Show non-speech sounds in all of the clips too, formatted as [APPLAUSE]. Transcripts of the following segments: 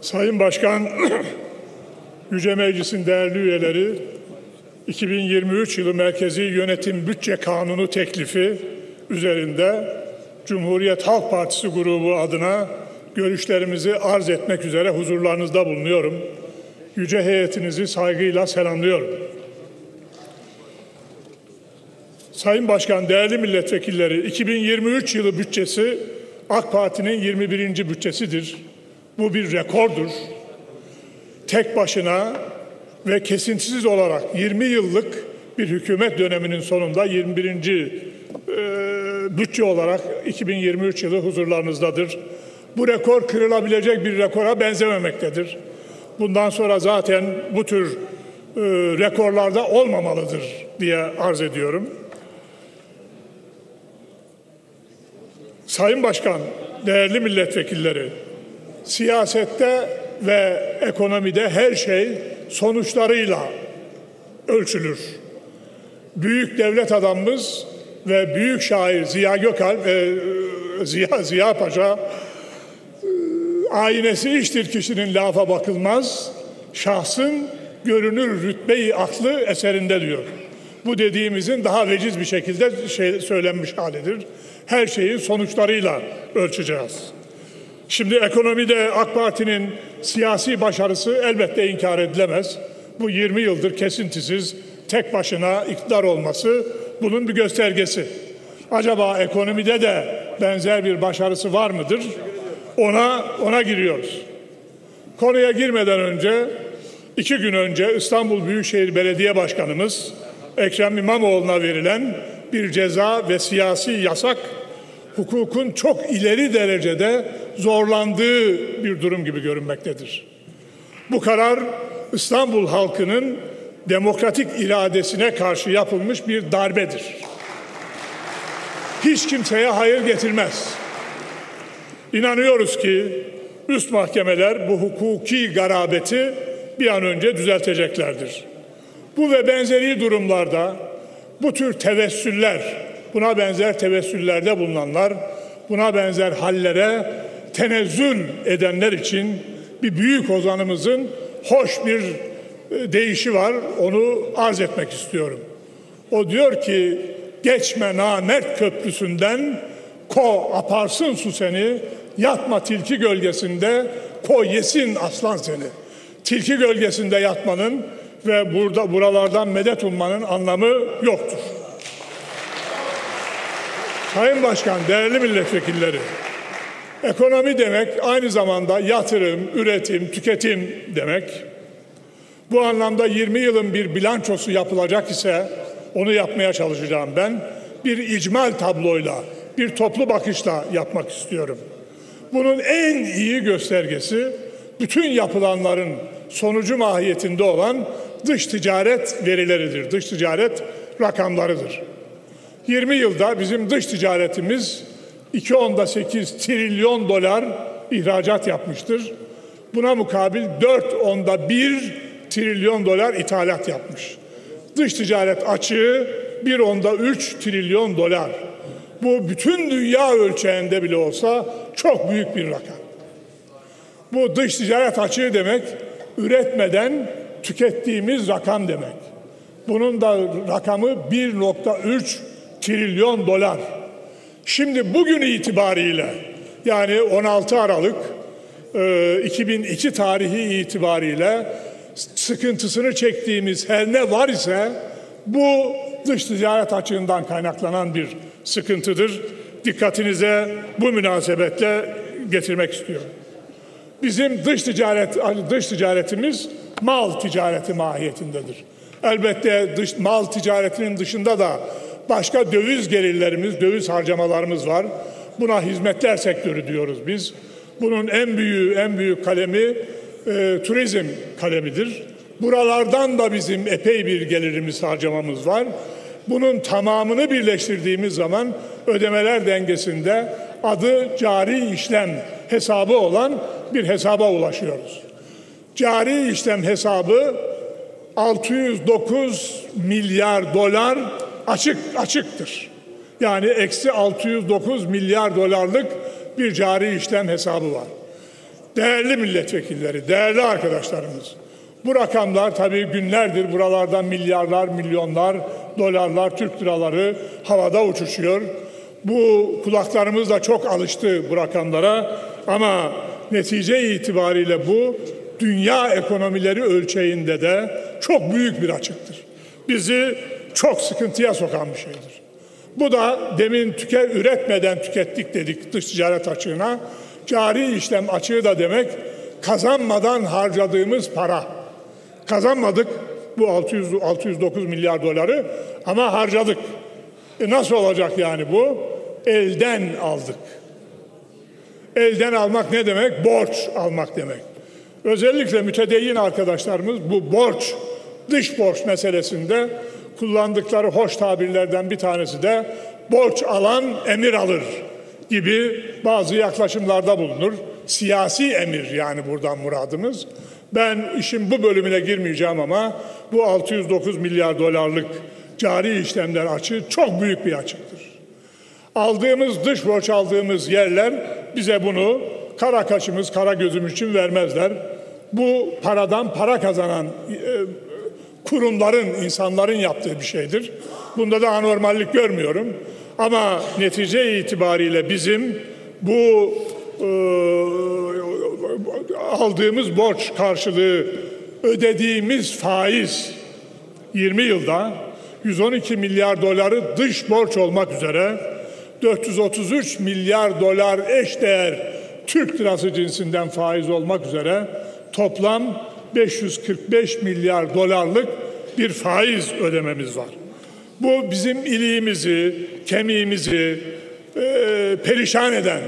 Sayın Başkan, [CLEARS THROAT] Yüce Meclis'in değerli üyeleri, 2023 yılı Merkezi Yönetim Bütçe Kanunu teklifi üzerinde Cumhuriyet Halk Partisi grubu adına görüşlerimizi arz etmek üzere huzurlarınızda bulunuyorum. Yüce heyetinizi saygıyla selamlıyorum. Sayın Başkan, değerli milletvekilleri, 2023 yılı bütçesi AK Parti'nin 21. bütçesidir. Bu bir rekordur. Tek başına ve kesintisiz olarak 20 yıllık bir hükümet döneminin sonunda 21. E, bütçe olarak 2023 yılı huzurlarınızdadır. Bu rekor kırılabilecek bir rekora benzememektedir. Bundan sonra zaten bu tür e, rekorlarda olmamalıdır diye arz ediyorum. Sayın Başkan, değerli milletvekilleri, siyasette ve ekonomide her şey sonuçlarıyla ölçülür. Büyük devlet adamımız ve büyük şair Ziya Gökalp ve Ziya, Ziya Paşa aynesi iştir kişinin lafa bakılmaz, şahsın görünür rütbeyi aklı eserinde diyor. Bu dediğimizin daha veciz bir şekilde şey, söylenmiş halidir. Her şeyi sonuçlarıyla ölçeceğiz. Şimdi ekonomide AK Parti'nin siyasi başarısı elbette inkar edilemez. Bu 20 yıldır kesintisiz tek başına iktidar olması bunun bir göstergesi. Acaba ekonomide de benzer bir başarısı var mıdır? Ona ona giriyoruz. Konuya girmeden önce iki gün önce İstanbul Büyükşehir Belediye Başkanımız Ekrem İmamoğlu'na verilen bir ceza ve siyasi yasak hukukun çok ileri derecede zorlandığı bir durum gibi görünmektedir. Bu karar İstanbul halkının demokratik iradesine karşı yapılmış bir darbedir. Hiç kimseye hayır getirmez. İnanıyoruz ki üst mahkemeler bu hukuki garabeti bir an önce düzelteceklerdir. Bu ve benzeri durumlarda bu tür tevessüller, buna benzer tevessüllerde bulunanlar, buna benzer hallere tenezzül edenler için bir büyük ozanımızın hoş bir e, deyişi var. Onu arz etmek istiyorum. O diyor ki geçme namert köprüsünden ko aparsın su seni yatma tilki gölgesinde ko yesin aslan seni. Tilki gölgesinde yatmanın ve burada buralardan medet ummanın anlamı yoktur. Sayın Başkan, değerli milletvekilleri, ekonomi demek aynı zamanda yatırım, üretim, tüketim demek. Bu anlamda 20 yılın bir bilançosu yapılacak ise onu yapmaya çalışacağım ben. Bir icmal tabloyla, bir toplu bakışla yapmak istiyorum. Bunun en iyi göstergesi bütün yapılanların sonucu mahiyetinde olan dış ticaret verileridir. Dış ticaret rakamlarıdır. 20 yılda bizim dış ticaretimiz 2.8 trilyon dolar ihracat yapmıştır. Buna mukabil 4.1 trilyon dolar ithalat yapmış. Dış ticaret açığı 1.3 trilyon dolar. Bu bütün dünya ölçeğinde bile olsa çok büyük bir rakam. Bu dış ticaret açığı demek üretmeden tükettiğimiz rakam demek. Bunun da rakamı 1.3 trilyon dolar. Şimdi bugün itibariyle yani 16 Aralık 2002 e, tarihi itibariyle sıkıntısını çektiğimiz her ne var ise bu dış ticaret açığından kaynaklanan bir sıkıntıdır. Dikkatinize bu münasebetle getirmek istiyorum. Bizim dış ticaret dış ticaretimiz mal ticareti mahiyetindedir. Elbette dış mal ticaretinin dışında da başka döviz gelirlerimiz, döviz harcamalarımız var. Buna hizmetler sektörü diyoruz biz. Bunun en büyüğü, en büyük kalemi e, turizm kalemidir. Buralardan da bizim epey bir gelirimiz, harcamamız var. Bunun tamamını birleştirdiğimiz zaman ödemeler dengesinde adı cari işlem hesabı olan bir hesaba ulaşıyoruz. Cari işlem hesabı 609 milyar dolar açık açıktır. Yani eksi 609 milyar dolarlık bir cari işlem hesabı var. Değerli milletvekilleri, değerli arkadaşlarımız. Bu rakamlar tabii günlerdir buralardan milyarlar, milyonlar, dolarlar, Türk liraları havada uçuşuyor. Bu kulaklarımız da çok alıştı bu rakamlara ama netice itibariyle bu dünya ekonomileri ölçeğinde de çok büyük bir açıktır. Bizi çok sıkıntıya sokan bir şeydir. Bu da demin tüke üretmeden tükettik dedik dış ticaret açığına. Cari işlem açığı da demek kazanmadan harcadığımız para. Kazanmadık bu 600 609 milyar doları ama harcadık. E nasıl olacak yani bu? Elden aldık. Elden almak ne demek? Borç almak demek. Özellikle mütedeyyin arkadaşlarımız bu borç, dış borç meselesinde kullandıkları hoş tabirlerden bir tanesi de borç alan emir alır gibi bazı yaklaşımlarda bulunur. Siyasi emir yani buradan muradımız. Ben işin bu bölümüne girmeyeceğim ama bu 609 milyar dolarlık cari işlemler açığı çok büyük bir açıktır. Aldığımız dış borç aldığımız yerler bize bunu kara kaşımız, kara gözümüz için vermezler. Bu paradan para kazanan e, kurumların, insanların yaptığı bir şeydir. Bunda da anormallik görmüyorum. Ama netice itibariyle bizim bu e, aldığımız borç karşılığı ödediğimiz faiz 20 yılda 112 milyar doları dış borç olmak üzere 433 milyar dolar eş değer Türk lirası cinsinden faiz olmak üzere toplam 545 milyar dolarlık bir faiz ödememiz var. Bu bizim iliğimizi, kemiğimizi e, perişan eden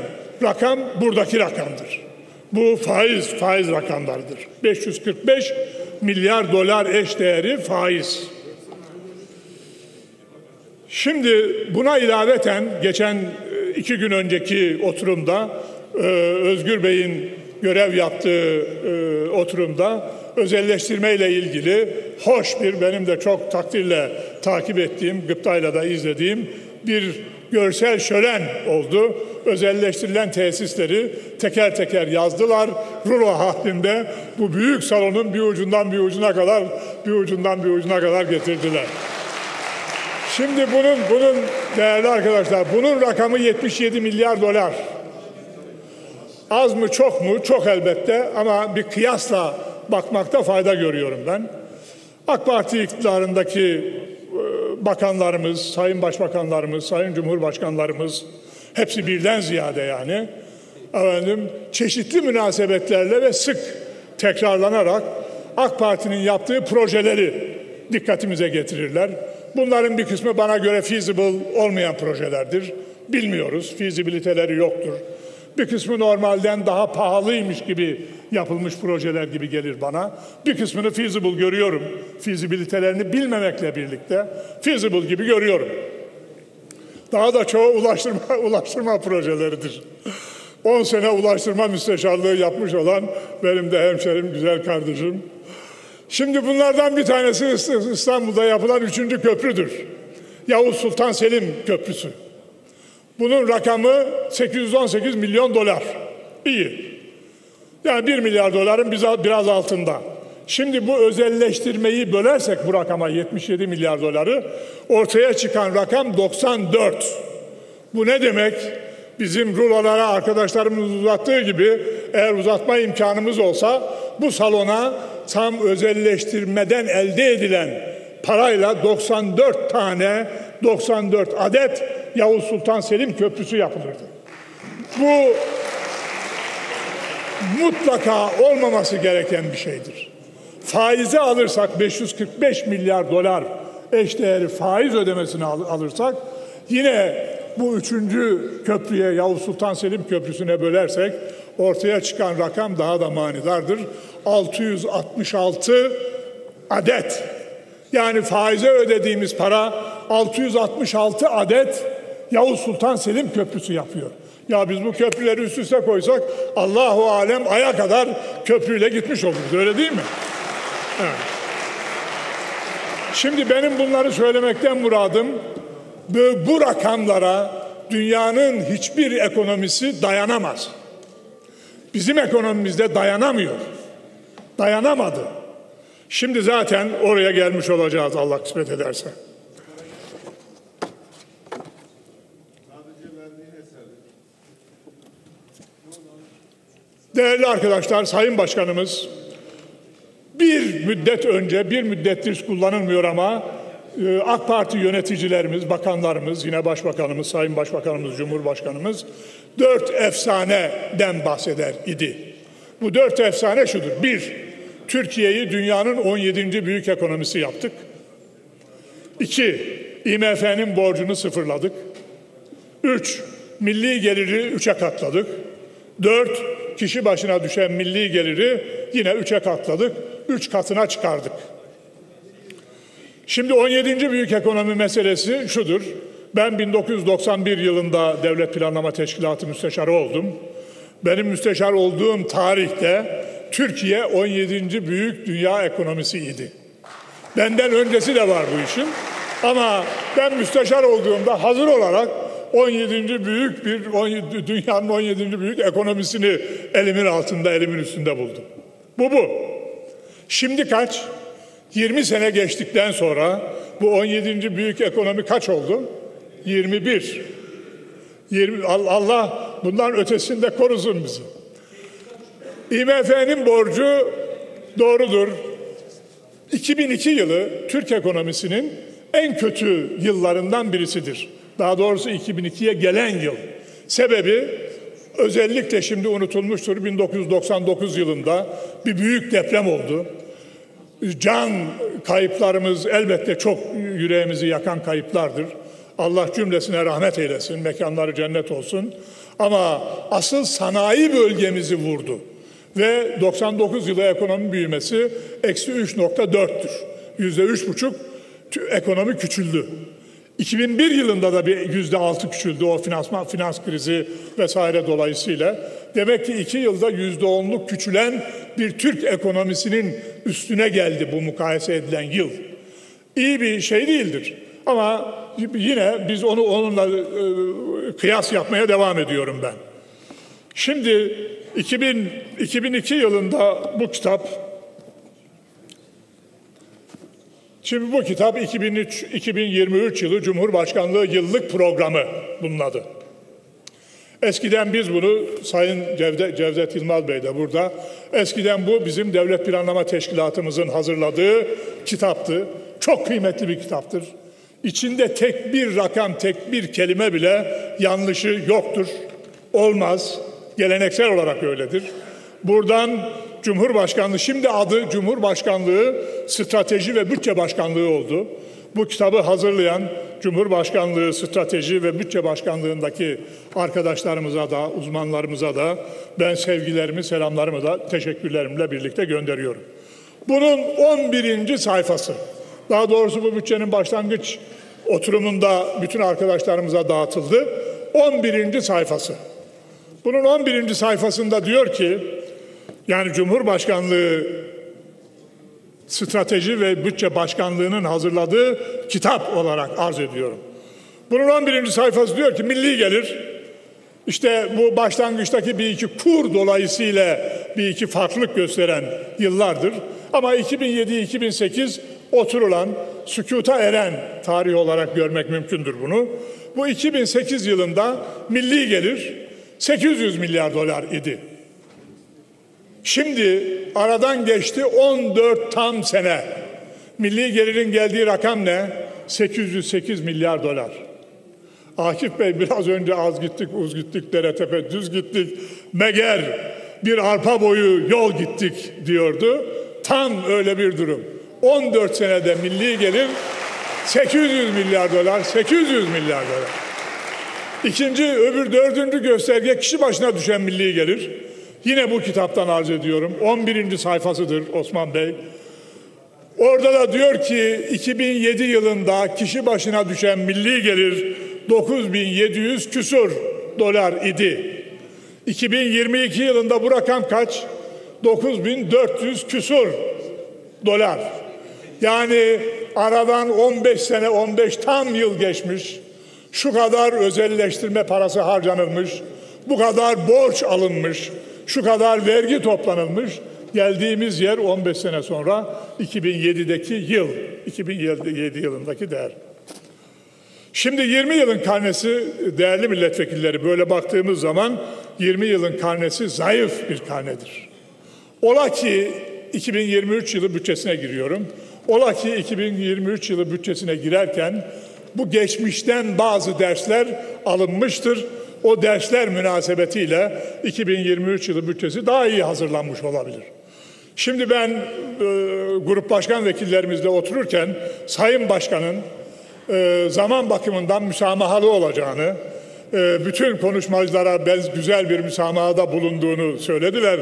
rakam buradaki rakamdır. Bu faiz, faiz rakamlarıdır. 545 milyar dolar eş değeri faiz. Şimdi buna ilaveten geçen e, iki gün önceki oturumda e, Özgür Bey'in görev yaptığı e, oturumda özelleştirme ile ilgili hoş bir benim de çok takdirle takip ettiğim, gıptayla da izlediğim bir görsel şölen oldu. Özelleştirilen tesisleri teker teker yazdılar. Rulo halinde bu büyük salonun bir ucundan bir ucuna kadar bir ucundan bir ucuna kadar getirdiler. Şimdi bunun bunun değerli arkadaşlar bunun rakamı 77 milyar dolar. Az mı çok mu? Çok elbette ama bir kıyasla bakmakta fayda görüyorum ben. AK Parti iktidarındaki e, bakanlarımız, sayın başbakanlarımız, sayın cumhurbaşkanlarımız hepsi birden ziyade yani efendim çeşitli münasebetlerle ve sık tekrarlanarak AK Parti'nin yaptığı projeleri dikkatimize getirirler. Bunların bir kısmı bana göre feasible olmayan projelerdir. Bilmiyoruz, fizibiliteleri yoktur. Bir kısmı normalden daha pahalıymış gibi yapılmış projeler gibi gelir bana. Bir kısmını feasible görüyorum. Fizibilitelerini bilmemekle birlikte feasible gibi görüyorum. Daha da çoğu ulaştırma, [LAUGHS] ulaştırma projeleridir. 10 sene ulaştırma müsteşarlığı yapmış olan benim de hemşerim, güzel kardeşim. Şimdi bunlardan bir tanesi İstanbul'da yapılan üçüncü köprüdür. Yavuz Sultan Selim Köprüsü. Bunun rakamı 818 milyon dolar. İyi. Yani 1 milyar doların biraz altında. Şimdi bu özelleştirmeyi bölersek bu rakama 77 milyar doları ortaya çıkan rakam 94. Bu ne demek? Bizim rulolara arkadaşlarımız uzattığı gibi eğer uzatma imkanımız olsa bu salona tam özelleştirmeden elde edilen parayla 94 tane 94 adet Yavuz Sultan Selim Köprüsü yapılırdı. Bu mutlaka olmaması gereken bir şeydir. Faize alırsak 545 milyar dolar eşdeğeri faiz ödemesini alırsak yine bu üçüncü köprüye Yavuz Sultan Selim Köprüsü'ne bölersek ortaya çıkan rakam daha da manidardır. 666 adet yani faize ödediğimiz para 666 adet Yavuz Sultan Selim Köprüsü yapıyor. Ya biz bu köprüleri üst üste koysak Allahu alem aya kadar köprüyle gitmiş oluruz öyle değil mi? Şimdi benim bunları söylemekten muradım bu, bu rakamlara dünyanın hiçbir ekonomisi dayanamaz. Bizim ekonomimizde dayanamıyor. Dayanamadı. Şimdi zaten oraya gelmiş olacağız Allah kısmet ederse. Değerli arkadaşlar, Sayın Başkanımız bir müddet önce, bir müddettir kullanılmıyor ama e, AK Parti yöneticilerimiz, bakanlarımız, yine Başbakanımız, Sayın Başbakanımız, Cumhurbaşkanımız dört efsaneden bahseder idi. Bu dört efsane şudur. Bir, Türkiye'yi dünyanın 17. büyük ekonomisi yaptık. İki, IMF'nin borcunu sıfırladık. Üç, milli geliri üçe katladık. Dört, kişi başına düşen milli geliri yine üçe katladık. Üç katına çıkardık. Şimdi 17. büyük ekonomi meselesi şudur. Ben 1991 yılında Devlet Planlama Teşkilatı Müsteşarı oldum. Benim müsteşar olduğum tarihte Türkiye 17. büyük dünya ekonomisiydi. Benden öncesi de var bu işin. Ama ben müsteşar olduğumda hazır olarak 17. büyük bir 17, dünyanın 17. büyük ekonomisini elimin altında, elimin üstünde buldum. Bu bu. Şimdi kaç? 20 sene geçtikten sonra bu 17. büyük ekonomi kaç oldu? 21. 20, Allah bundan ötesinde korusun bizi. IMF'nin borcu doğrudur. 2002 yılı Türk ekonomisinin en kötü yıllarından birisidir. Daha doğrusu 2002'ye gelen yıl. Sebebi özellikle şimdi unutulmuştur 1999 yılında bir büyük deprem oldu. Can kayıplarımız elbette çok yüreğimizi yakan kayıplardır. Allah cümlesine rahmet eylesin, mekanları cennet olsun. Ama asıl sanayi bölgemizi vurdu. Ve 99 yılı ekonomi büyümesi eksi 3.4'tür. Yüzde üç buçuk ekonomi küçüldü. 2001 yılında da bir yüzde altı küçüldü o finansman, finans krizi vesaire dolayısıyla. Demek ki iki yılda yüzde onluk küçülen bir Türk ekonomisinin üstüne geldi bu mukayese edilen yıl. İyi bir şey değildir. Ama yine biz onu onunla e, kıyas yapmaya devam ediyorum ben. Şimdi 2000, 2002 yılında bu kitap Şimdi bu kitap 2003 2023 yılı Cumhurbaşkanlığı yıllık programı bunun adı. Eskiden biz bunu Sayın Cevdet, Cevdet Yılmaz Bey de burada. Eskiden bu bizim Devlet Planlama Teşkilatımızın hazırladığı kitaptı. Çok kıymetli bir kitaptır. İçinde tek bir rakam, tek bir kelime bile yanlışı yoktur. Olmaz. Geleneksel olarak öyledir. Buradan Cumhurbaşkanlığı, şimdi adı Cumhurbaşkanlığı Strateji ve Bütçe Başkanlığı oldu. Bu kitabı hazırlayan Cumhurbaşkanlığı Strateji ve Bütçe Başkanlığındaki arkadaşlarımıza da, uzmanlarımıza da ben sevgilerimi, selamlarımı da teşekkürlerimle birlikte gönderiyorum. Bunun 11. sayfası. Daha doğrusu bu bütçenin başlangıç oturumunda bütün arkadaşlarımıza dağıtıldı. 11. sayfası. Bunun 11. sayfasında diyor ki yani Cumhurbaşkanlığı Strateji ve Bütçe Başkanlığı'nın hazırladığı kitap olarak arz ediyorum. Bunun 11. sayfası diyor ki milli gelir işte bu başlangıçtaki bir iki kur dolayısıyla bir iki farklılık gösteren yıllardır. Ama 2007-2008 oturulan, sükuta eren tarih olarak görmek mümkündür bunu. Bu 2008 yılında milli gelir 800 milyar dolar idi. Şimdi aradan geçti 14 tam sene. Milli gelirin geldiği rakam ne? 808 milyar dolar. Akif Bey biraz önce az gittik, uz gittik, dere tepe düz gittik. Meger bir arpa boyu yol gittik diyordu. Tam öyle bir durum. 14 senede milli gelir 800 milyar dolar, 800 milyar dolar. İkinci, öbür dördüncü gösterge kişi başına düşen milli gelir. Yine bu kitaptan arz ediyorum. 11. sayfasıdır Osman Bey. Orada da diyor ki 2007 yılında kişi başına düşen milli gelir 9700 küsur dolar idi. 2022 yılında bu rakam kaç? 9400 küsur dolar. Yani aradan 15 sene 15 tam yıl geçmiş. Şu kadar özelleştirme parası harcanılmış. Bu kadar borç alınmış Şu kadar vergi toplanılmış. Geldiğimiz yer 15 sene sonra 2007'deki yıl, 2007 yılındaki değer. Şimdi 20 yılın karnesi değerli milletvekilleri böyle baktığımız zaman 20 yılın karnesi zayıf bir karnedir. Ola ki 2023 yılı bütçesine giriyorum. Ola ki 2023 yılı bütçesine girerken bu geçmişten bazı dersler alınmıştır. O dersler münasebetiyle 2023 yılı bütçesi daha iyi hazırlanmış olabilir. Şimdi ben e, grup başkan vekillerimizle otururken Sayın Başkan'ın e, zaman bakımından müsamahalı olacağını, e, bütün konuşmacılara ben güzel bir müsamahada bulunduğunu söylediler.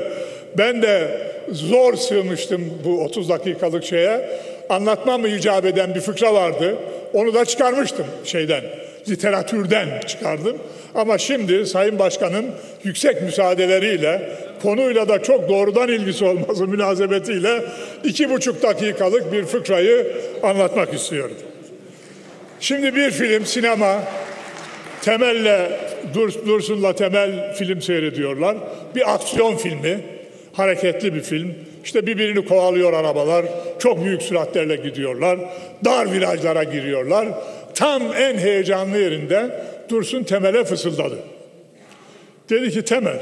Ben de zor sığmıştım bu 30 dakikalık şeye. Anlatmam icap eden bir fıkra vardı. Onu da çıkarmıştım şeyden, literatürden çıkardım. Ama şimdi Sayın Başkan'ın yüksek müsaadeleriyle konuyla da çok doğrudan ilgisi olması münasebetiyle iki buçuk dakikalık bir fıkrayı anlatmak istiyorum. Şimdi bir film, sinema, Temel'le, Dursun'la Temel film seyrediyorlar. Bir aksiyon filmi, hareketli bir film. İşte birbirini kovalıyor arabalar, çok büyük süratlerle gidiyorlar, dar virajlara giriyorlar. Tam en heyecanlı yerinde Dursun Temel'e fısıldadı. Dedi ki Temel,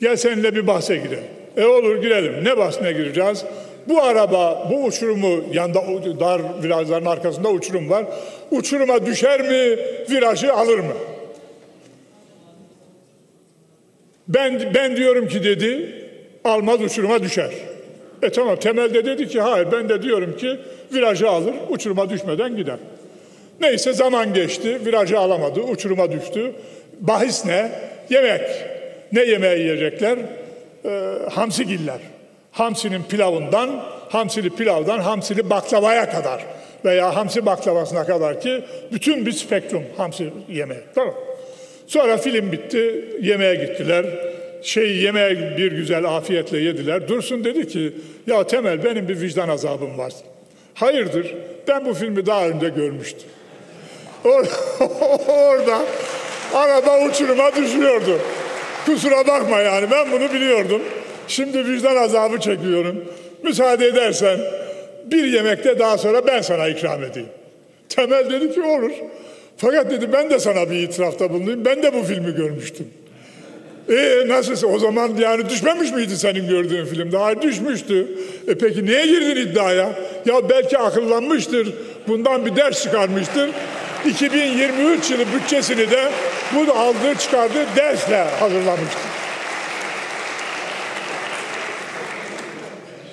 gel seninle bir bahse girelim. E olur girelim. Ne bahsine gireceğiz? Bu araba bu uçurumu yanda dar virajların arkasında uçurum var. Uçuruma düşer mi? Virajı alır mı? Ben ben diyorum ki dedi almaz uçuruma düşer. E tamam temelde dedi ki hayır ben de diyorum ki virajı alır uçuruma düşmeden gider. Neyse zaman geçti virajı alamadı uçuruma düştü. Bahis ne? Yemek. Ne yemeği yiyecekler? Ee, hamsigiller. Hamsinin pilavından, hamsili pilavdan hamsili baklavaya kadar veya hamsi baklavasına kadar ki bütün bir spektrum hamsi yemeği. Tamam. Sonra film bitti, yemeğe gittiler. Şey yemeğe bir güzel afiyetle yediler. Dursun dedi ki, ya Temel benim bir vicdan azabım var. Hayırdır? Ben bu filmi daha önce görmüştüm. [LAUGHS] Orada, araba uçuruma düşüyordu. Kusura bakma yani ben bunu biliyordum. Şimdi vicdan azabı çekiyorum. Müsaade edersen bir yemekte daha sonra ben sana ikram edeyim. Temel dedi ki olur. Fakat dedi ben de sana bir itirafta bulunayım. Ben de bu filmi görmüştüm. E nasılsa o zaman yani düşmemiş miydi senin gördüğün filmde? Hayır düşmüştü. E peki niye girdin iddiaya? Ya belki akıllanmıştır. Bundan bir ders çıkarmıştır. 2023 yılı bütçesini de bu aldığı çıkardığı dersle hazırlamıştır.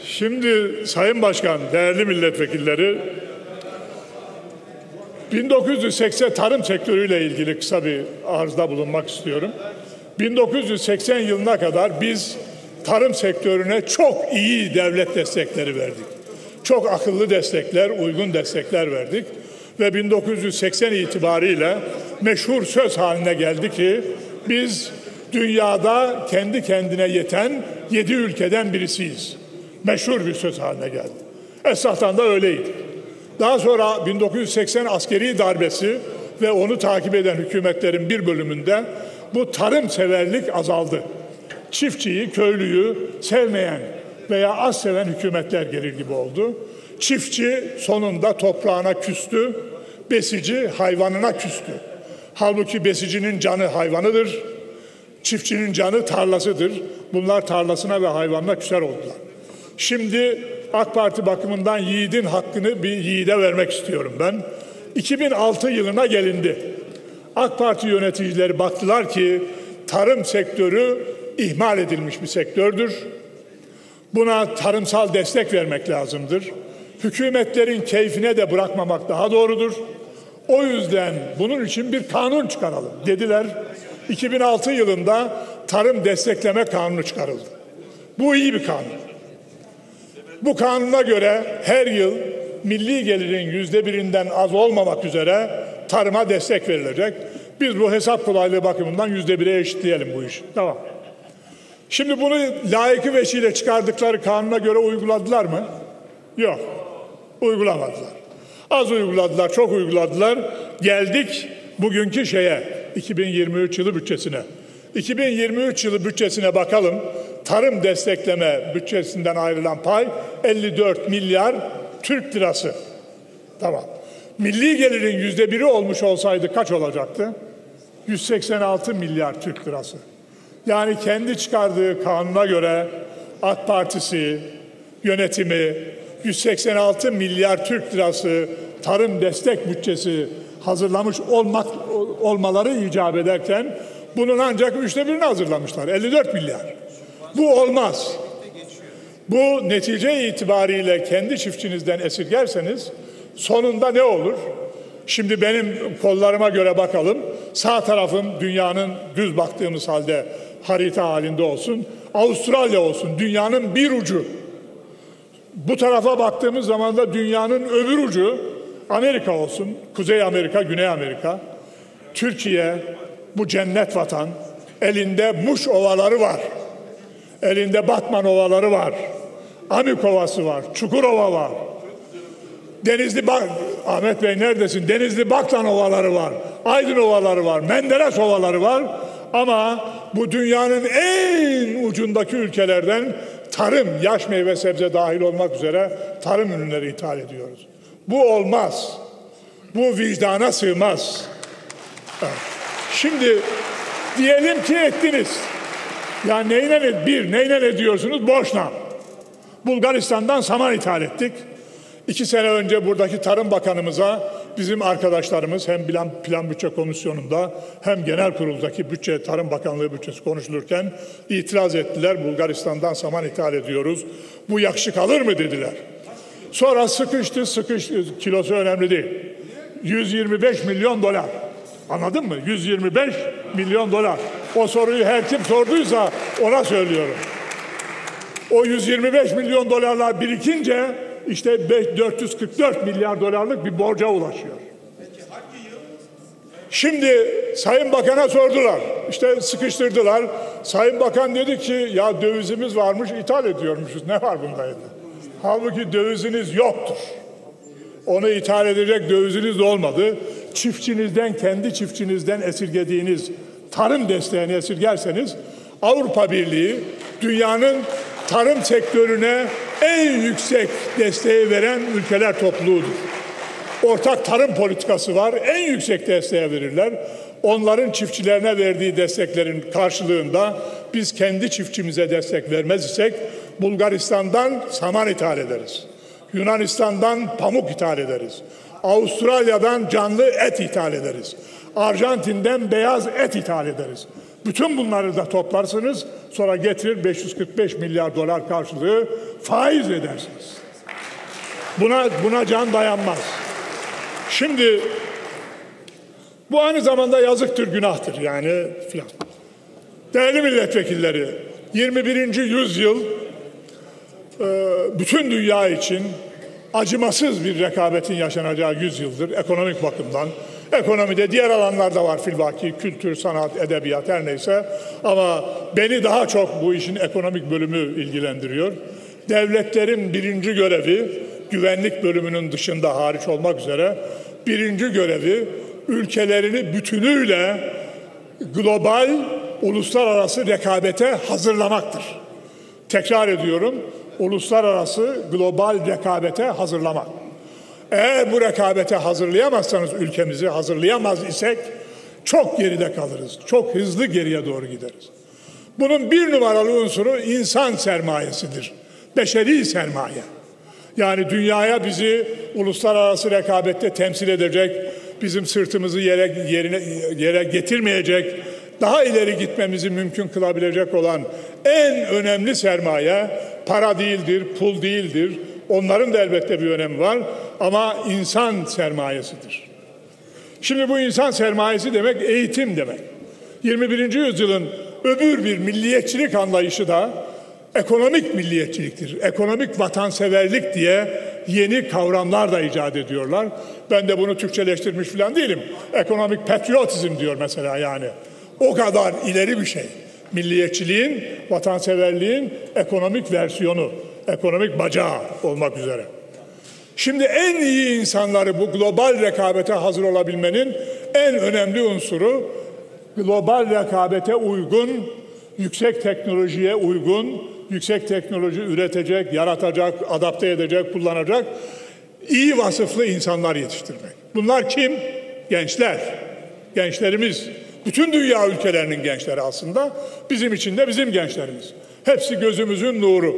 Şimdi Sayın Başkan, değerli milletvekilleri 1980 tarım sektörüyle ilgili kısa bir arzda bulunmak istiyorum. 1980 yılına kadar biz tarım sektörüne çok iyi devlet destekleri verdik. Çok akıllı destekler, uygun destekler verdik ve 1980 itibariyle meşhur söz haline geldi ki biz dünyada kendi kendine yeten yedi ülkeden birisiyiz. Meşhur bir söz haline geldi. Esasdan da öyleydi. Daha sonra 1980 askeri darbesi ve onu takip eden hükümetlerin bir bölümünde bu tarım severlik azaldı. Çiftçiyi, köylüyü sevmeyen veya az seven hükümetler gelir gibi oldu. Çiftçi sonunda toprağına küstü, besici hayvanına küstü. Halbuki besicinin canı hayvanıdır, çiftçinin canı tarlasıdır. Bunlar tarlasına ve hayvanına küser oldular. Şimdi AK Parti bakımından yiğidin hakkını bir yiğide vermek istiyorum ben. 2006 yılına gelindi. AK Parti yöneticileri baktılar ki tarım sektörü ihmal edilmiş bir sektördür. Buna tarımsal destek vermek lazımdır. Hükümetlerin keyfine de bırakmamak daha doğrudur. O yüzden bunun için bir kanun çıkaralım dediler. 2006 yılında tarım destekleme kanunu çıkarıldı. Bu iyi bir kanun. Bu kanuna göre her yıl milli gelirin yüzde birinden az olmamak üzere tarıma destek verilecek. Biz bu hesap kolaylığı bakımından yüzde bire eşitleyelim bu işi. Tamam. Şimdi bunu layıkı veçiyle çıkardıkları kanuna göre uyguladılar mı? Yok. Uygulamadılar. Az uyguladılar, çok uyguladılar. Geldik bugünkü şeye, 2023 yılı bütçesine. 2023 yılı bütçesine bakalım. Tarım destekleme bütçesinden ayrılan pay 54 milyar Türk lirası. Tamam. Milli gelirin yüzde biri olmuş olsaydı kaç olacaktı? 186 milyar Türk lirası. Yani kendi çıkardığı kanuna göre AK Partisi yönetimi 186 milyar Türk lirası tarım destek bütçesi hazırlamış olmak olmaları icap ederken bunun ancak üçte birini hazırlamışlar. 54 milyar. Bu olmaz. Bu netice itibariyle kendi çiftçinizden esirgerseniz sonunda ne olur? Şimdi benim kollarıma göre bakalım. Sağ tarafım dünyanın düz baktığımız halde harita halinde olsun. Avustralya olsun. Dünyanın bir ucu. Bu tarafa baktığımız zaman da dünyanın öbür ucu Amerika olsun. Kuzey Amerika, Güney Amerika. Türkiye bu cennet vatan. Elinde Muş ovaları var. Elinde Batman ovaları var. Amik Ovası var. Çukurova var. Denizli Bak Ahmet Bey neredesin? Denizli Baklan ovaları var. Aydın ovaları var. Menderes ovaları var. Ama bu dünyanın en ucundaki ülkelerden tarım, yaş meyve sebze dahil olmak üzere tarım ürünleri ithal ediyoruz. Bu olmaz. Bu vicdana sığmaz. Şimdi diyelim ki ettiniz. Ya neyle bir neyle ne diyorsunuz? Boşna. Bulgaristan'dan saman ithal ettik. İki sene önce buradaki Tarım Bakanımıza bizim arkadaşlarımız hem plan, plan bütçe komisyonunda hem genel kuruldaki bütçe Tarım Bakanlığı bütçesi konuşulurken itiraz ettiler. Bulgaristan'dan saman ithal ediyoruz. Bu yakışık alır mı dediler. Sonra sıkıştı sıkıştı kilosu önemli değil. 125 milyon dolar. Anladın mı? 125 milyon dolar. O soruyu her kim sorduysa ona söylüyorum. O 125 milyon dolarlar birikince işte 444 milyar dolarlık bir borca ulaşıyor. Şimdi Sayın Bakan'a sordular. İşte sıkıştırdılar. Sayın Bakan dedi ki ya dövizimiz varmış ithal ediyormuşuz. Ne var bunda dedi. Halbuki döviziniz yoktur. Onu ithal edecek döviziniz de olmadı. Çiftçinizden, kendi çiftçinizden esirgediğiniz tarım desteğini esirgerseniz Avrupa Birliği dünyanın tarım sektörüne en yüksek desteği veren ülkeler topluluğudur. Ortak tarım politikası var. En yüksek desteği verirler. Onların çiftçilerine verdiği desteklerin karşılığında biz kendi çiftçimize destek vermez isek Bulgaristan'dan saman ithal ederiz. Yunanistan'dan pamuk ithal ederiz. Avustralya'dan canlı et ithal ederiz. Arjantin'den beyaz et ithal ederiz. Bütün bunları da toplarsınız sonra getirir 545 milyar dolar karşılığı faiz edersiniz. Buna, buna can dayanmaz. Şimdi bu aynı zamanda yazıktır, günahtır yani filan. Değerli milletvekilleri, 21. yüzyıl e, bütün dünya için acımasız bir rekabetin yaşanacağı yüzyıldır ekonomik bakımdan. Ekonomide diğer alanlarda var filbaki, kültür, sanat, edebiyat her neyse. Ama beni daha çok bu işin ekonomik bölümü ilgilendiriyor. Devletlerin birinci görevi, güvenlik bölümünün dışında hariç olmak üzere birinci görevi ülkelerini bütünüyle global uluslararası rekabete hazırlamaktır. Tekrar ediyorum, uluslararası global rekabete hazırlamak. Eğer bu rekabete hazırlayamazsanız ülkemizi hazırlayamaz isek çok geride kalırız. Çok hızlı geriye doğru gideriz. Bunun bir numaralı unsuru insan sermayesidir. Beşeri sermaye. Yani dünyaya bizi uluslararası rekabette temsil edecek, bizim sırtımızı yere, yerine, yere getirmeyecek, daha ileri gitmemizi mümkün kılabilecek olan en önemli sermaye para değildir, pul değildir. Onların da elbette bir önemi var ama insan sermayesidir. Şimdi bu insan sermayesi demek eğitim demek. 21. yüzyılın öbür bir milliyetçilik anlayışı da ekonomik milliyetçiliktir. Ekonomik vatanseverlik diye yeni kavramlar da icat ediyorlar. Ben de bunu Türkçeleştirmiş falan değilim. Ekonomik patriotizm diyor mesela yani. O kadar ileri bir şey. Milliyetçiliğin, vatanseverliğin ekonomik versiyonu, ekonomik bacağı olmak üzere. Şimdi en iyi insanları bu global rekabete hazır olabilmenin en önemli unsuru global rekabete uygun, yüksek teknolojiye uygun, yüksek teknoloji üretecek, yaratacak, adapte edecek, kullanacak iyi vasıflı insanlar yetiştirmek. Bunlar kim? Gençler. Gençlerimiz. Bütün dünya ülkelerinin gençleri aslında. Bizim için de bizim gençlerimiz. Hepsi gözümüzün nuru.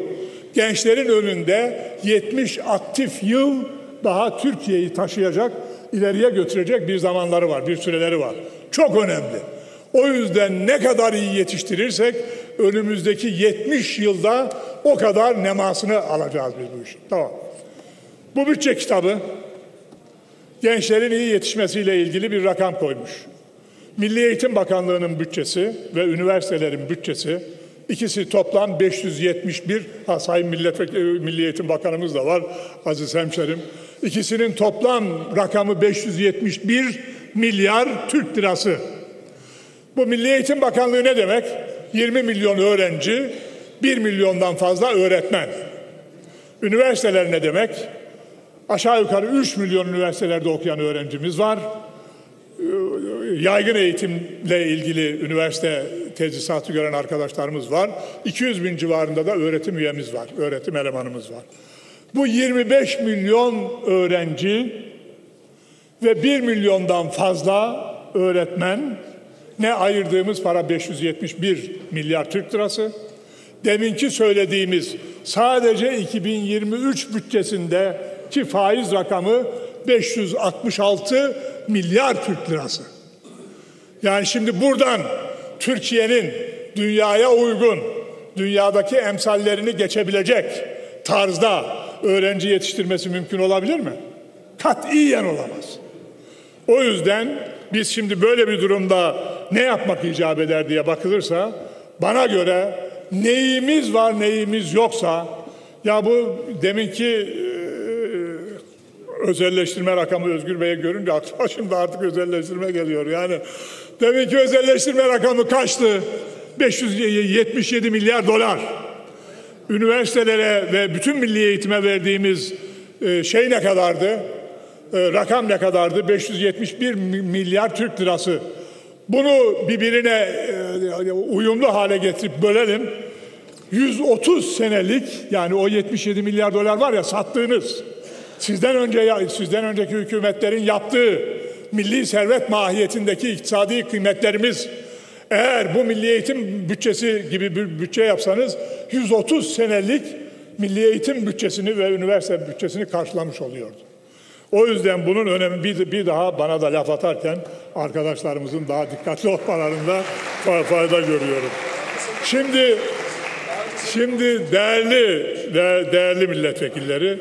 Gençlerin önünde 70 aktif yıl daha Türkiye'yi taşıyacak, ileriye götürecek bir zamanları var, bir süreleri var. Çok önemli. O yüzden ne kadar iyi yetiştirirsek önümüzdeki 70 yılda o kadar nemasını alacağız biz bu işin. Tamam. Bu bütçe kitabı gençlerin iyi yetişmesiyle ilgili bir rakam koymuş. Milli Eğitim Bakanlığı'nın bütçesi ve üniversitelerin bütçesi ikisi toplam 571 ha Sayın Milletvekili Milli Eğitim Bakanımız da var Aziz Hemşerim. İkisinin toplam rakamı 571 milyar Türk lirası. Bu Milli Eğitim Bakanlığı ne demek? 20 milyon öğrenci, 1 milyondan fazla öğretmen. Üniversiteler ne demek? Aşağı yukarı 3 milyon üniversitelerde okuyan öğrencimiz var. Yaygın eğitimle ilgili üniversite tezisatı gören arkadaşlarımız var. 200 bin civarında da öğretim üyemiz var, öğretim elemanımız var. Bu 25 milyon öğrenci ve 1 milyondan fazla öğretmen ne ayırdığımız para 571 milyar Türk lirası. Deminki söylediğimiz sadece 2023 bütçesinde ki faiz rakamı 566 milyar Türk lirası. Yani şimdi buradan Türkiye'nin dünyaya uygun, dünyadaki emsallerini geçebilecek tarzda öğrenci yetiştirmesi mümkün olabilir mi? Katiyen olamaz. O yüzden biz şimdi böyle bir durumda ne yapmak icap eder diye bakılırsa bana göre neyimiz var neyimiz yoksa ya bu deminki özelleştirme rakamı Özgür Bey'e görünce aklıma şimdi artık özelleştirme geliyor. Yani demek ki özelleştirme rakamı kaçtı? 577 milyar dolar. Üniversitelere ve bütün milli eğitime verdiğimiz e, şey ne kadardı? E, rakam ne kadardı? 571 milyar Türk lirası. Bunu birbirine e, uyumlu hale getirip bölelim. 130 senelik yani o 77 milyar dolar var ya sattığınız sizden önce sizden önceki hükümetlerin yaptığı milli servet mahiyetindeki iktisadi kıymetlerimiz eğer bu milli eğitim bütçesi gibi bir bütçe yapsanız 130 senelik milli eğitim bütçesini ve üniversite bütçesini karşılamış oluyordu. O yüzden bunun önemi bir, bir daha bana da laf atarken arkadaşlarımızın daha dikkatli [LAUGHS] olmalarında fayda görüyorum. Şimdi şimdi değerli değerli milletvekilleri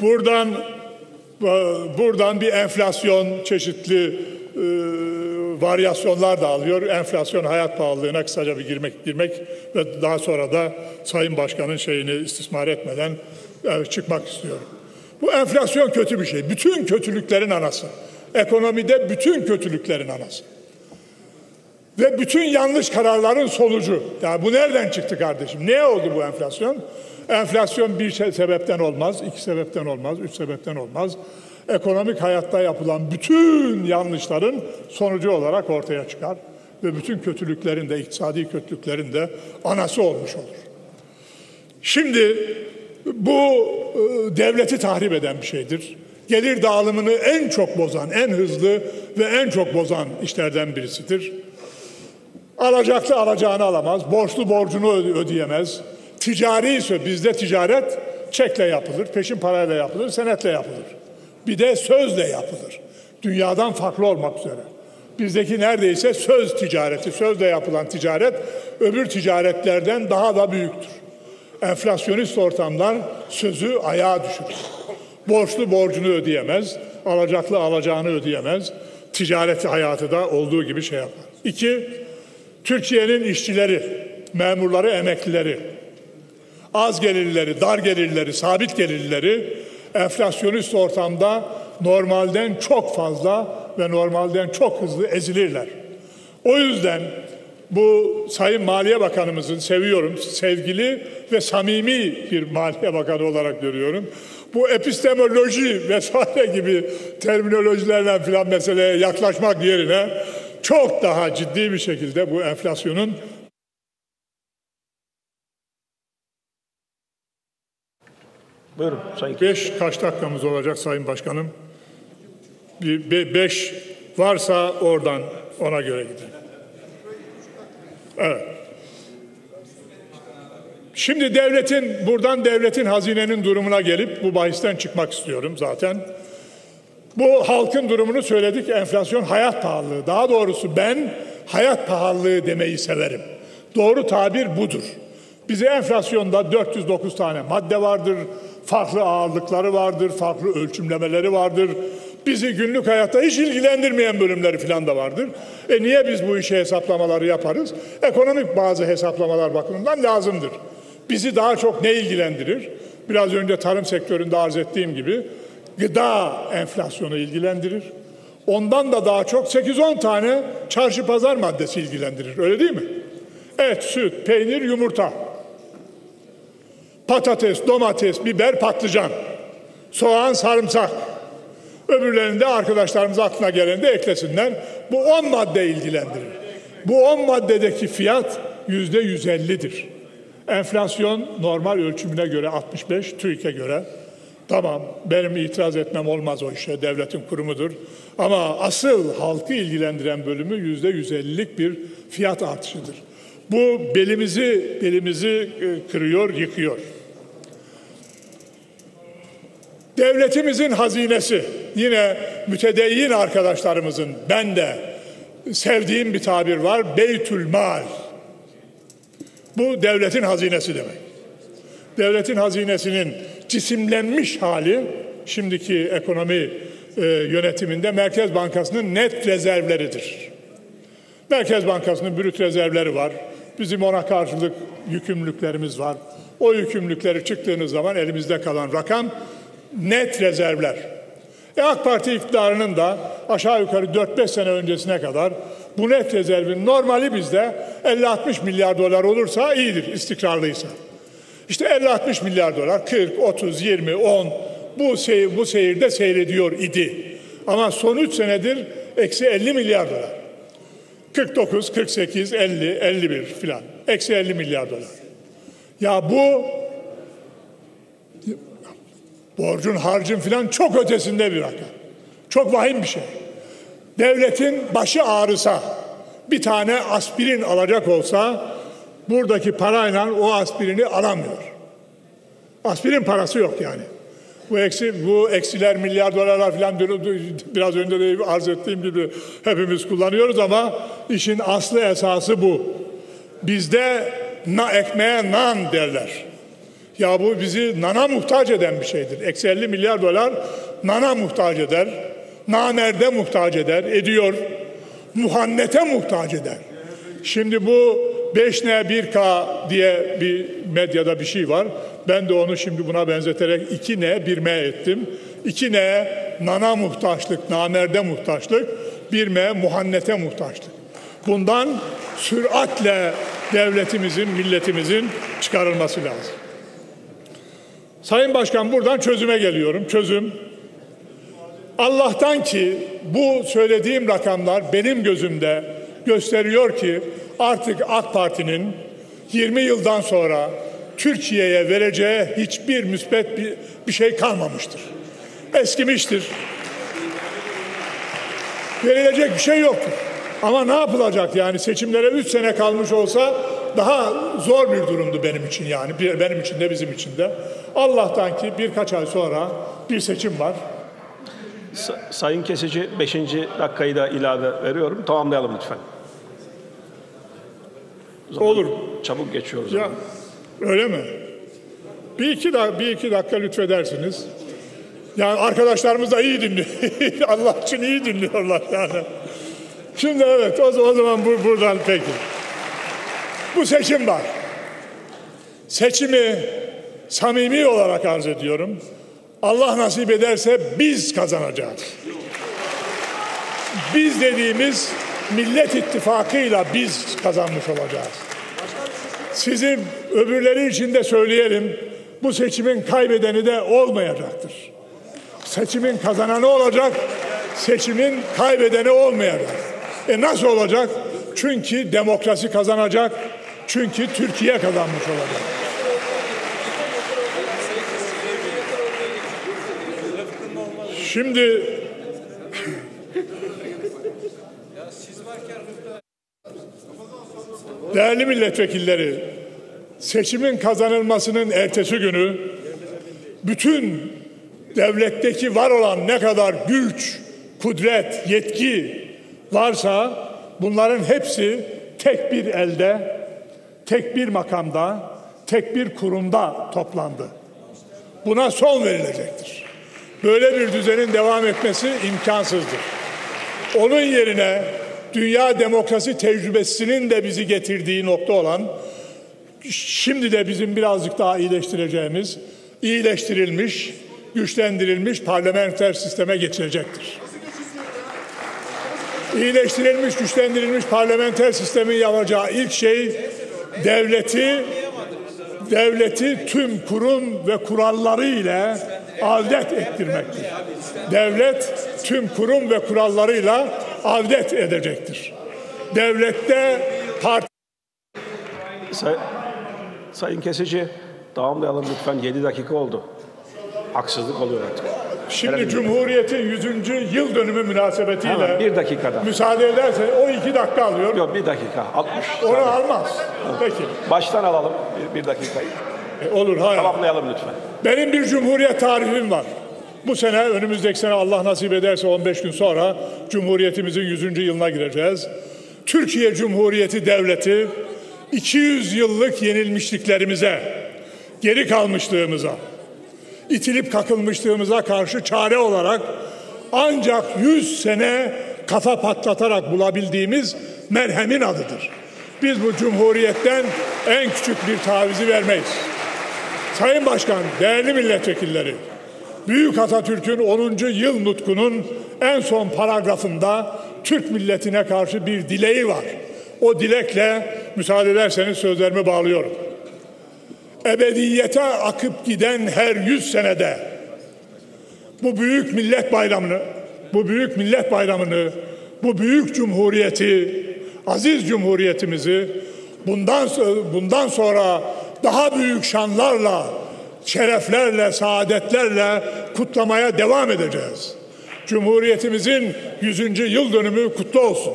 Buradan buradan bir enflasyon çeşitli e, varyasyonlar da alıyor. Enflasyon hayat pahalılığına kısaca bir girmek girmek ve daha sonra da Sayın Başkan'ın şeyini istismar etmeden e, çıkmak istiyorum. Bu enflasyon kötü bir şey. Bütün kötülüklerin anası. Ekonomide bütün kötülüklerin anası. Ve bütün yanlış kararların sonucu. Yani bu nereden çıktı kardeşim? Ne oldu bu enflasyon? Enflasyon bir şey, sebepten olmaz, iki sebepten olmaz, üç sebepten olmaz. Ekonomik hayatta yapılan bütün yanlışların sonucu olarak ortaya çıkar ve bütün kötülüklerin de, iktisadi kötülüklerin de anası olmuş olur. Şimdi bu e, devleti tahrip eden bir şeydir. Gelir dağılımını en çok bozan, en hızlı ve en çok bozan işlerden birisidir. Alacaklı alacağını alamaz, borçlu borcunu ödeyemez, Ticari ise bizde ticaret çekle yapılır, peşin parayla yapılır, senetle yapılır. Bir de sözle yapılır. Dünyadan farklı olmak üzere. Bizdeki neredeyse söz ticareti, sözle yapılan ticaret öbür ticaretlerden daha da büyüktür. Enflasyonist ortamlar sözü ayağa düşürür. Borçlu borcunu ödeyemez, alacaklı alacağını ödeyemez. Ticaret hayatı da olduğu gibi şey yapar. İki, Türkiye'nin işçileri, memurları, emeklileri az gelirleri, dar gelirleri, sabit gelirleri enflasyonist ortamda normalden çok fazla ve normalden çok hızlı ezilirler. O yüzden bu Sayın Maliye Bakanımızın seviyorum, sevgili ve samimi bir Maliye Bakanı olarak görüyorum. Bu epistemoloji vesaire gibi terminolojilerle filan meseleye yaklaşmak yerine çok daha ciddi bir şekilde bu enflasyonun Buyurun Sayın Beş kaç dakikamız olacak Sayın Başkanım? Bir, be, beş varsa oradan ona göre gidelim. Evet. Şimdi devletin, buradan devletin hazinenin durumuna gelip bu bahisten çıkmak istiyorum zaten. Bu halkın durumunu söyledik. Enflasyon hayat pahalılığı. Daha doğrusu ben hayat pahalılığı demeyi severim. Doğru tabir budur. Bize enflasyonda 409 tane madde vardır, farklı ağırlıkları vardır, farklı ölçümlemeleri vardır. Bizi günlük hayatta hiç ilgilendirmeyen bölümleri falan da vardır. E niye biz bu işe hesaplamaları yaparız? Ekonomik bazı hesaplamalar bakımından lazımdır. Bizi daha çok ne ilgilendirir? Biraz önce tarım sektöründe arz ettiğim gibi gıda enflasyonu ilgilendirir. Ondan da daha çok 8-10 tane çarşı pazar maddesi ilgilendirir. Öyle değil mi? Et, süt, peynir, yumurta. Patates, domates, biber, patlıcan. Soğan, sarımsak. Öbürlerinde arkadaşlarımız aklına gelen de eklesinler. Bu 10 madde ilgilendirir. Bu 10 maddedeki fiyat yüzde 150'dir. Enflasyon normal ölçümüne göre 65, TÜİK'e göre. Tamam benim itiraz etmem olmaz o işe devletin kurumudur. Ama asıl halkı ilgilendiren bölümü yüzde 150'lik bir fiyat artışıdır. Bu belimizi belimizi e, kırıyor, yıkıyor. Devletimizin hazinesi yine mütedeyyin arkadaşlarımızın ben de sevdiğim bir tabir var. Beytül mal. Bu devletin hazinesi demek. Devletin hazinesinin cisimlenmiş hali şimdiki ekonomi e, yönetiminde Merkez Bankası'nın net rezervleridir. Merkez Bankası'nın brüt rezervleri var. Bizim ona karşılık yükümlülüklerimiz var. O yükümlülükleri çıktığınız zaman elimizde kalan rakam net rezervler. E AK Parti iktidarının da aşağı yukarı 4-5 sene öncesine kadar bu net rezervin normali bizde 50-60 milyar dolar olursa iyidir, istikrarlıysa. İşte 50-60 milyar dolar, 40, 30, 20, 10 bu, seyir, bu seyirde seyrediyor idi. Ama son 3 senedir eksi 50 milyar dolar. 49, 48, 50, 51 filan. Eksi 50 milyar dolar. Ya bu borcun harcın filan çok ötesinde bir rakam. Çok vahim bir şey. Devletin başı ağrısa bir tane aspirin alacak olsa buradaki parayla o aspirini alamıyor. Aspirin parası yok yani. Bu eksi bu eksiler milyar dolarlar falan biraz önce de arz ettiğim gibi hepimiz kullanıyoruz ama işin aslı esası bu. Bizde na ekmeğe nan derler. Ya bu bizi nana muhtaç eden bir şeydir. Eksi 50 milyar dolar nana muhtaç eder. Namerde muhtaç eder, ediyor. Muhannete muhtaç eder. Şimdi bu 5N 1K diye bir medyada bir şey var. Ben de onu şimdi buna benzeterek 2N 1M ettim. 2N nana muhtaçlık, namerde muhtaçlık, 1M muhannete muhtaçlık. Bundan süratle devletimizin, milletimizin çıkarılması lazım. Sayın Başkan buradan çözüme geliyorum. Çözüm Allah'tan ki bu söylediğim rakamlar benim gözümde gösteriyor ki artık AK Parti'nin 20 yıldan sonra Türkiye'ye vereceği hiçbir müspet bir, bir şey kalmamıştır. Eskimiştir. Verilecek bir şey yoktur. Ama ne yapılacak yani seçimlere 3 sene kalmış olsa daha zor bir durumdu benim için yani benim için de bizim için de. Allah'tan ki birkaç ay sonra bir seçim var. Sayın Kesici 5. dakikayı da ilave veriyorum. Tamamlayalım lütfen. Olur. Çabuk geçiyoruz. Ya, öyle mi? Bir iki, da, bir iki dakika lütfedersiniz. Yani arkadaşlarımız da iyi dinliyor. [LAUGHS] Allah için iyi dinliyorlar yani. Şimdi evet o, o zaman bu, buradan peki. Bu seçim var. Seçimi samimi olarak arz ediyorum. Allah nasip ederse biz kazanacağız. Biz dediğimiz Millet İttifakı'yla biz kazanmış olacağız. Sizin öbürleri için de söyleyelim. Bu seçimin kaybedeni de olmayacaktır. Seçimin kazananı olacak, seçimin kaybedeni olmayacak. E nasıl olacak? Çünkü demokrasi kazanacak. Çünkü Türkiye kazanmış olacak. Şimdi değerli milletvekilleri seçimin kazanılmasının ertesi günü bütün devletteki var olan ne kadar güç, kudret, yetki varsa bunların hepsi tek bir elde, tek bir makamda, tek bir kurumda toplandı. Buna son verilecektir. Böyle bir düzenin devam etmesi imkansızdır. Onun yerine dünya demokrasi tecrübesinin de bizi getirdiği nokta olan şimdi de bizim birazcık daha iyileştireceğimiz, iyileştirilmiş, güçlendirilmiş parlamenter sisteme geçilecektir. İyileştirilmiş, güçlendirilmiş parlamenter sistemin yapacağı ilk şey devleti devleti tüm kurum ve kuralları ile adet ettirmektir. Devlet tüm kurum ve kurallarıyla adet edecektir. Devlette parti Say- Sayın Kesici, tamamlayalım lütfen. 7 dakika oldu. Haksızlık oluyor artık. Şimdi Cumhuriyet'in 100. yıl dönümü münasebetiyle Hemen bir dakikada. müsaade ederse o iki dakika alıyor. Yok bir dakika. 60. Onu almaz. Peki. Baştan alalım bir, bir dakikayı. E, olur hayır. Tamamlayalım lütfen. Benim bir cumhuriyet tarihim var. Bu sene önümüzdeki sene Allah nasip ederse 15 gün sonra Cumhuriyetimizin 100. yılına gireceğiz. Türkiye Cumhuriyeti Devleti 200 yıllık yenilmişliklerimize, geri kalmışlığımıza, itilip kakılmışlığımıza karşı çare olarak ancak 100 sene kafa patlatarak bulabildiğimiz merhemin adıdır. Biz bu cumhuriyetten en küçük bir tavizi vermeyiz. Sayın Başkan, değerli milletvekilleri, Büyük Atatürk'ün 10. yıl nutkunun en son paragrafında Türk milletine karşı bir dileği var. O dilekle müsaade ederseniz sözlerimi bağlıyorum. Ebediyete akıp giden her yüz senede bu büyük millet bayramını, bu büyük millet bayramını, bu büyük cumhuriyeti, aziz cumhuriyetimizi bundan bundan sonra daha büyük şanlarla, şereflerle, saadetlerle kutlamaya devam edeceğiz. Cumhuriyetimizin 100. yıl dönümü kutlu olsun.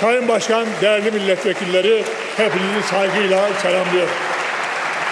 Sayın Başkan, değerli milletvekilleri hepinizi saygıyla selamlıyorum.